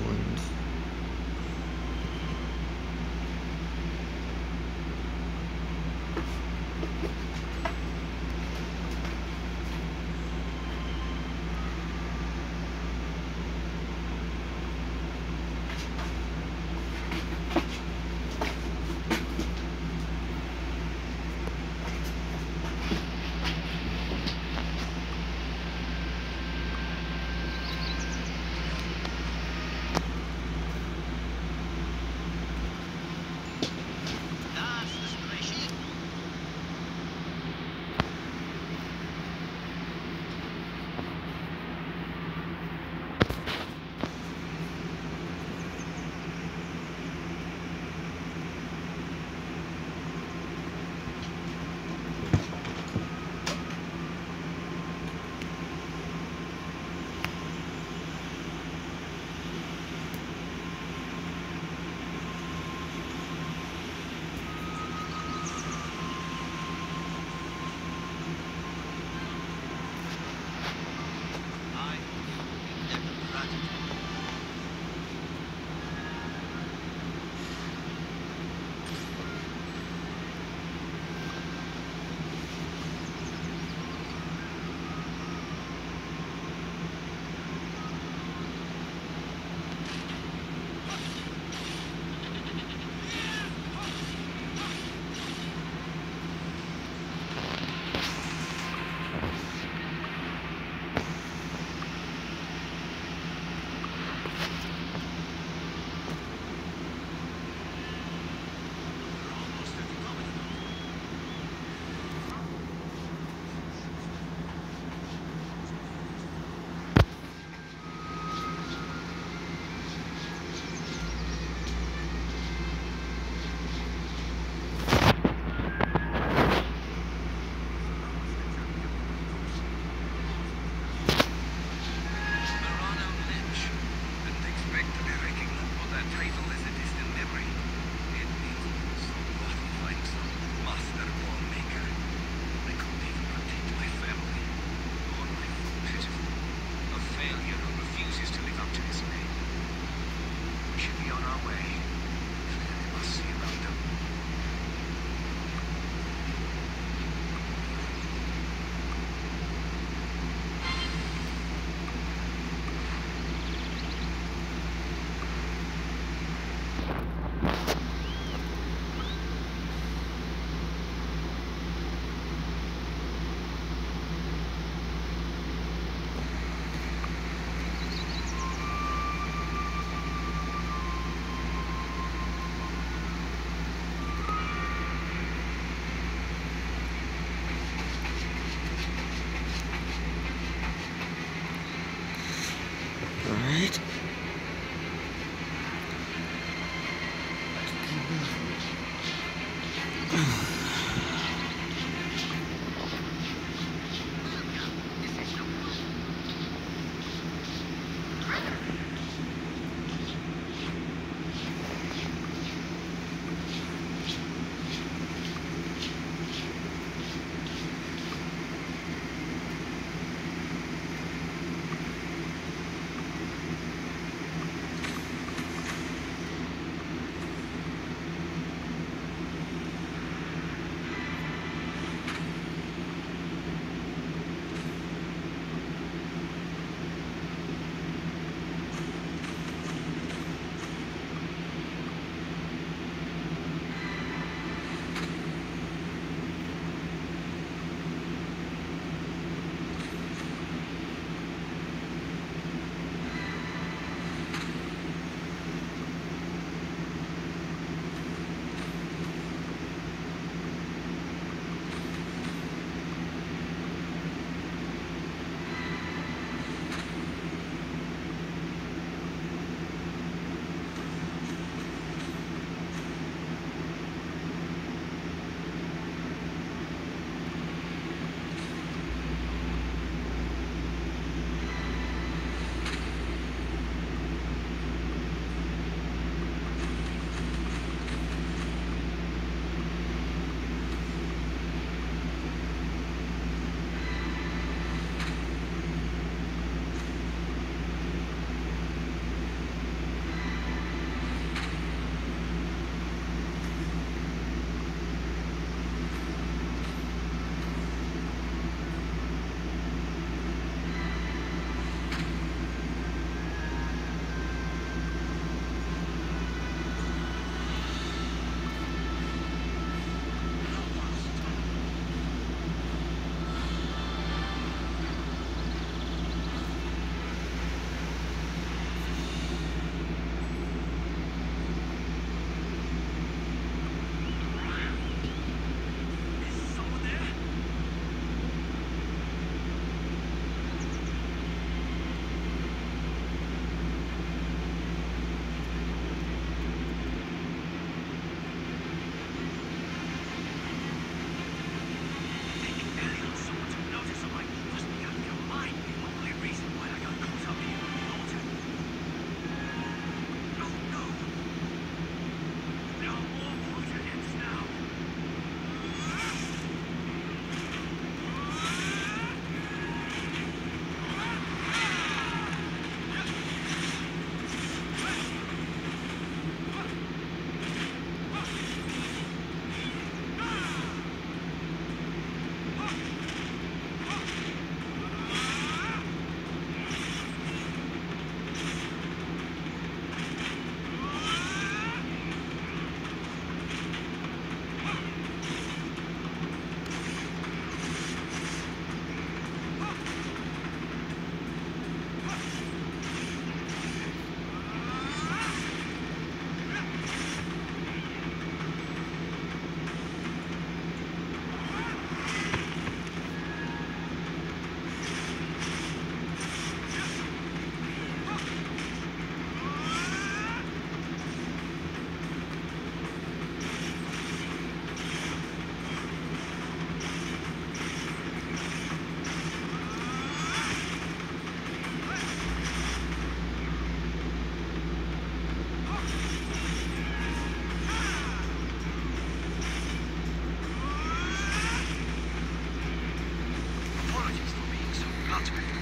many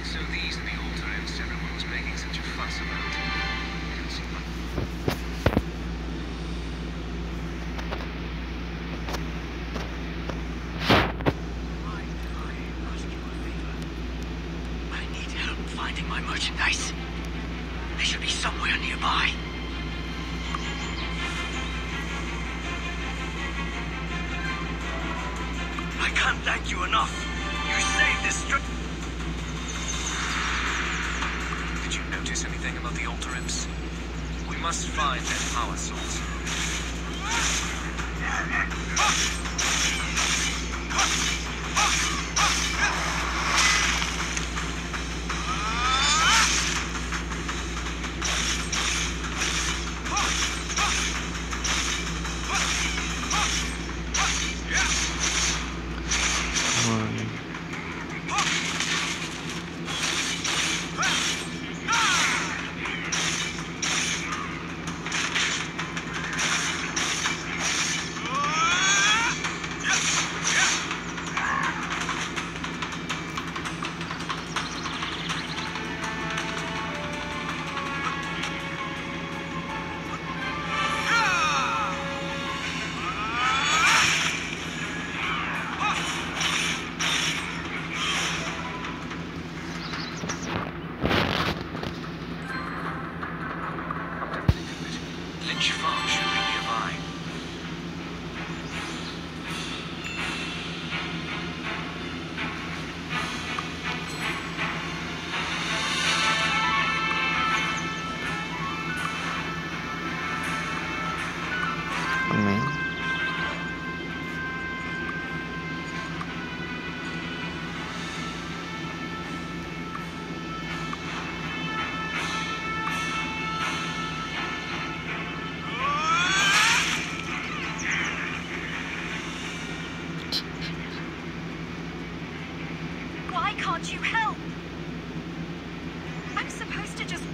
So these are the altar imps everyone was making such a fuss about. Finding my merchandise. Should be somewhere nearby. I can't thank you enough. Must find their power source.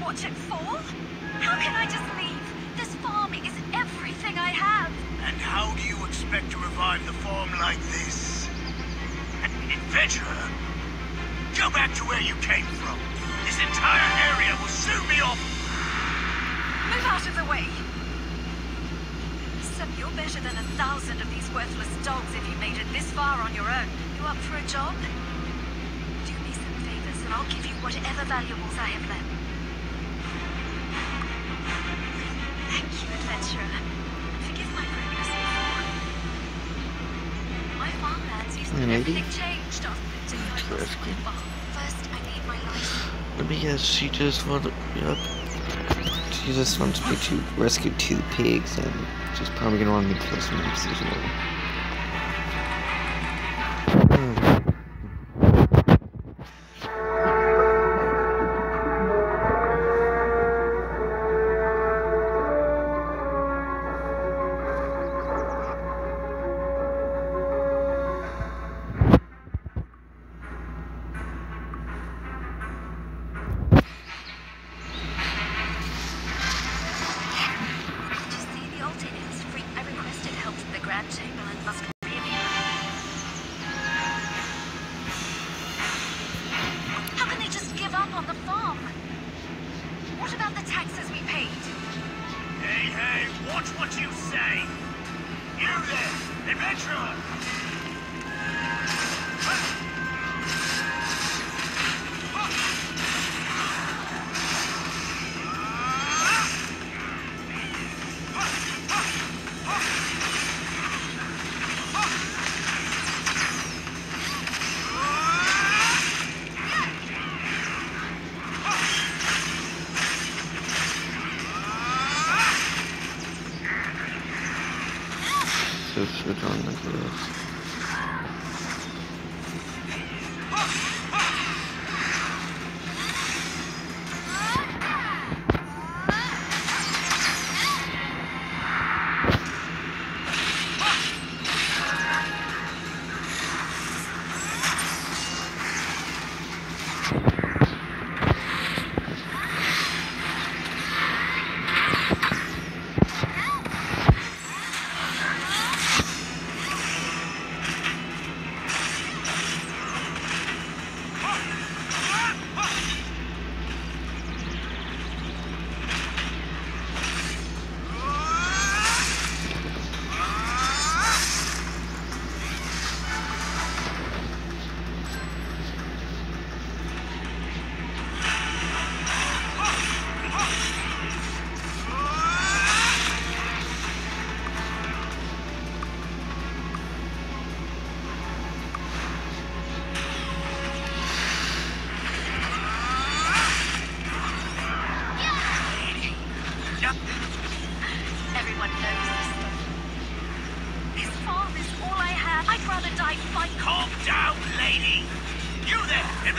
Watch it fall? How can I just leave? This farm is everything I have. And how do you expect to revive the farm like this? An adventurer? Go back to where you came from. This entire area will soon be off. Move out of the way. Sim, you're better than a thousand of these worthless dogs if you made it this far on your own. You up for a job? Do me some favors and I'll give you whatever valuables I have left. Thank you, adventurer. Forgive my rudeness. My farmlands used to Hey, be lady. everything changed after the day I lost my Interesting. First, I need my license. let me guess, she just wanted, yep. She just wants me to rescue two pigs, and she's probably gonna want me to kill some monsters as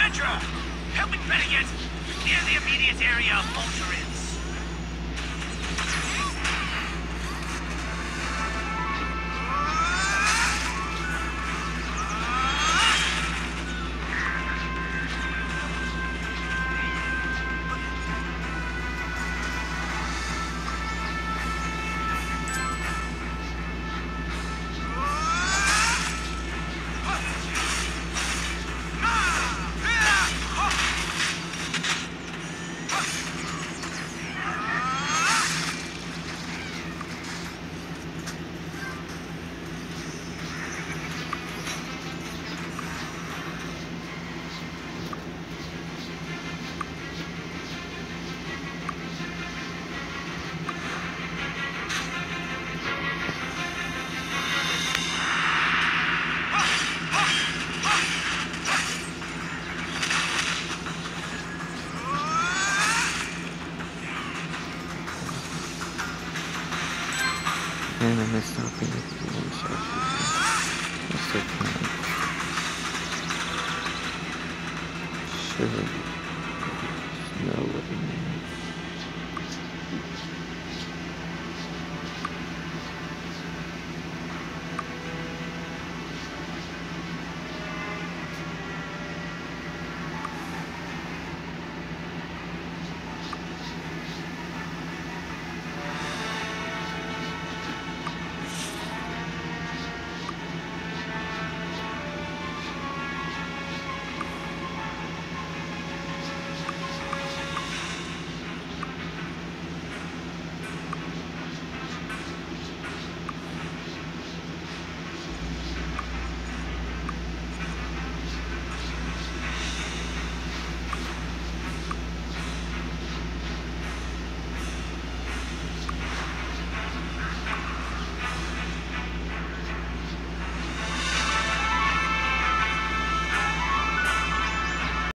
Adventurer! Help me yet, near the immediate area of Ultrains. And I missed out being one shot. That's kind. Sure. No way.